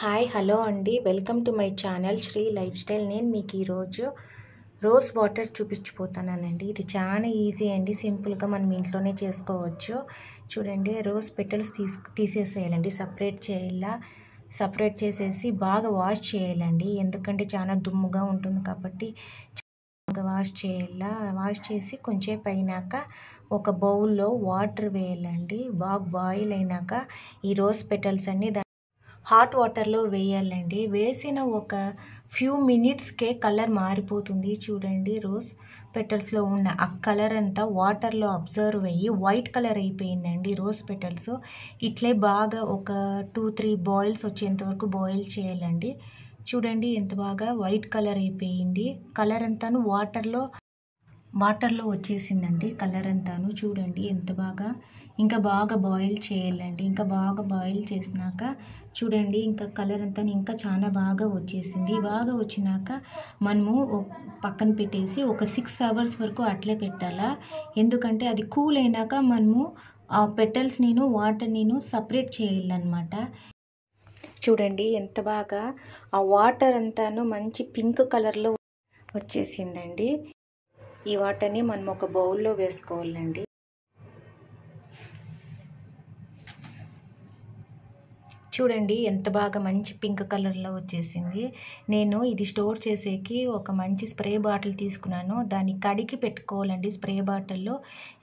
Hi hello అండి. Welcome to my channel Sri lifestyle నేను మీకు ఈరోజు రోజ్ వాటర్ చూపించిపోతానండి ఇది చాలా ఈజీ అండి. సింపుల్గా మనం ఇంట్లోనే చేసుకోవచ్చు. చూడండి రోజ్ పెటల్స్ తీసు తీసేసేయాలండి. సపరేట్ చేయాలా? సపరేట్ చేసేసి బాగా వాష్ చేయాలండి. ఎందుకంటే చాలా దుమ్ముగా ఉంటుంది కాబట్టి బాగా వాష్ చేయాలా? వాష్ చేసి కొంచెం అయినాక ఒక బౌల్లో వాటర్ వేయాలండి. బాగా బాయిల్ అయినాక ఈ రోజ్ పెటల్స్ అన్ని హాట్ వాటర్లో వేయాలండి. వేసిన ఒక ఫ్యూ మినిట్స్కే కలర్ మారిపోతుంది. చూడండి రోజ్ పెటల్స్లో ఉన్న ఆ కలర్ అంతా వాటర్లో అబ్జర్వ్ అయ్యి వైట్ కలర్ అయిపోయిందండి రోజ్ పెటల్స్. ఇట్లే బాగా ఒక టూ త్రీ బాయిల్స్ వచ్చేంత వరకు బాయిల్ చేయాలండి. చూడండి ఎంత బాగా వైట్ కలర్ అయిపోయింది. కలర్ అంతాను వాటర్లో వాటర్లో వచ్చేసిందండి కలర్ అంతాను. చూడండి ఎంత బాగా ఇంకా బాగా బాయిల్ చేయాలండి. ఇంకా బాగా బాయిల్ చేసినాక చూడండి ఇంకా కలర్ అంతా ఇంకా చాలా బాగా వచ్చేసింది. బాగా వచ్చినాక మనము పక్కన పెట్టేసి ఒక సిక్స్ అవర్స్ వరకు అట్లే పెట్టాలా. ఎందుకంటే అది కూల్ అయినాక మనము ఆ పెటల్స్ నేను వాటర్ నేను సపరేట్ చేయాలన్నమాట. చూడండి ఎంత బాగా ఆ వాటర్ అంతాను మంచి పింక్ కలర్లో వచ్చేసిందండి. ఈ వాటర్ని మనం ఒక బౌల్లో వేసుకోవాలండి. చూడండి ఎంత బాగా మంచి పింక్ కలర్లో వచ్చేసింది. నేను ఇది స్టోర్ చేసేకి ఒక మంచి స్ప్రే బాటిల్ తీసుకున్నాను. దాన్ని కడిగి పెట్టుకోవాలండి స్ప్రే బాటిల్లో.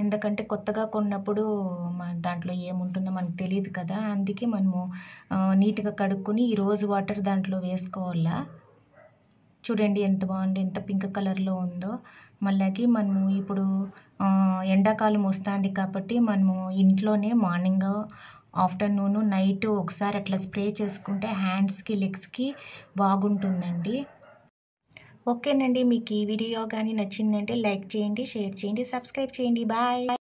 ఎందుకంటే కొత్తగా కొన్నప్పుడు దాంట్లో ఏముంటుందో మనకు తెలియదు కదా. అందుకే మనము నీట్గా కడుక్కొని ఈ రోజు వాటర్ దాంట్లో వేసుకోవాలా? చూడండి ఎంత బాగుంది ఎంత పింక్ కలర్లో ఉందో. మళ్ళాకి మనము ఇప్పుడు ఎండాకాలం వస్తుంది కాబట్టి మనము ఇంట్లోనే మార్నింగ్ ఆఫ్టర్నూన్ నైట్ ఒకసారి అట్లా స్ప్రే చేసుకుంటే హ్యాండ్స్కి లెగ్స్కి బాగుంటుందండి. ఓకేనండి మీకు ఈ వీడియో కానీ నచ్చిందంటే లైక్ చేయండి షేర్ చేయండి సబ్స్క్రైబ్ చేయండి. బాయ్